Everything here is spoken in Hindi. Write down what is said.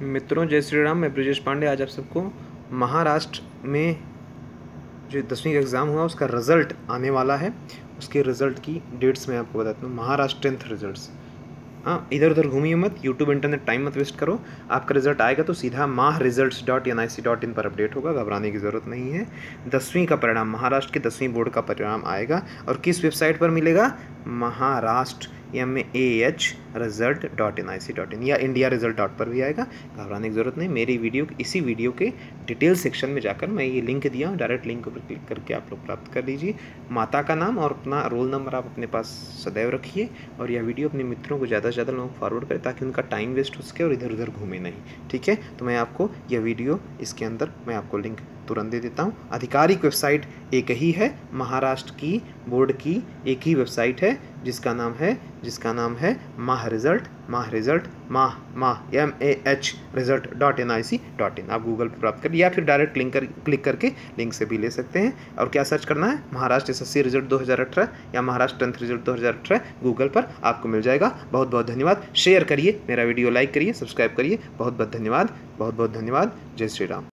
मित्रों, जय श्री राम, मैं ब्रजेश पांडे। आज आप सबको महाराष्ट्र में जो दसवीं का एग्ज़ाम हुआ, उसका रिज़ल्ट आने वाला है। उसके रिज़ल्ट की डेट्स मैं आपको बताता हूँ। महाराष्ट्र टेंथ रिजल्ट्स हाँ इधर उधर घूमिए मत यूट्यूब इंटरनेट टाइम मत वेस्ट करो। आपका रिज़ल्ट आएगा तो सीधा mah result dot N I C dot in पर अपडेट होगा, घबराने की ज़रूरत नहीं है। दसवीं का परिणाम, महाराष्ट्र के दसवीं बोर्ड का परिणाम आएगा। और किस वेबसाइट पर मिलेगा? Maharashtra M A H result dot N I C dot in या इंडिया रिज़ल्ट डॉट पर भी आएगा। घबराने की ज़रूरत नहीं। मेरी वीडियो, इसी वीडियो के डिटेल सेक्शन में जाकर मैं ये लिंक दिया हूँ। डायरेक्ट लिंक पर क्लिक करके आप लोग प्राप्त कर लीजिए। माता का नाम और अपना रोल नंबर आप अपने पास सदैव रखिए और यह वीडियो अपने मित्रों को ज़्यादा से ज़्यादा लोग फॉरवर्ड करें ताकि उनका टाइम वेस्ट हो सके और इधर उधर घूमे नहीं। ठीक है? तो मैं आपको यह वीडियो इसके अंदर, मैं आपको लिंक तुरंत दे देता हूँ। आधिकारिक वेबसाइट एक ही है, महाराष्ट्र की बोर्ड की एक ही वेबसाइट है, जिसका नाम है, जिसका नाम है माह result mah result, mah mah M A H result dot N I C dot in. आप गूगल पर प्राप्त कर या फिर डायरेक्ट लिंक कर, क्लिक करके लिंक से भी ले सकते हैं। और क्या सर्च करना है? Maharashtra S S C result दो हज़ार अठारह या महाराष्ट्र टेंथ रिज़ल्ट दो हज़ार अठारह गूगल पर आपको मिल जाएगा। बहुत बहुत धन्यवाद। शेयर करिए, मेरा वीडियो लाइक करिए, सब्सक्राइब करिए। बहुत बहुत धन्यवाद। बहुत बहुत धन्यवाद। जय श्री राम।